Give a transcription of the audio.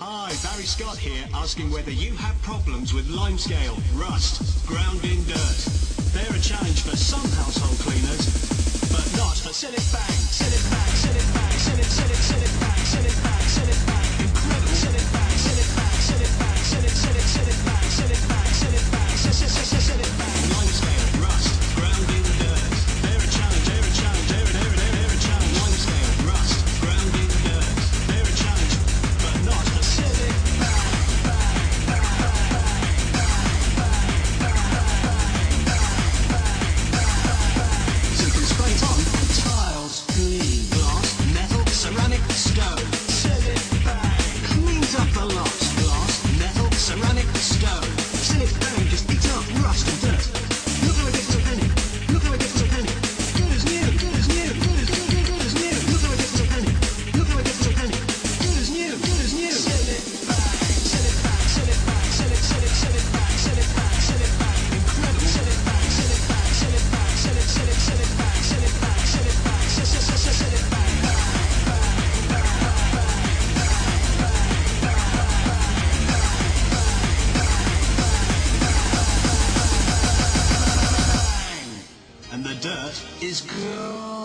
Hi, Barry Scott here, asking whether you have problems with limescale, rust, ground-in dirt. They're a challenge for some household cleaners, but not for Cillit Bang. and the dirt is cool.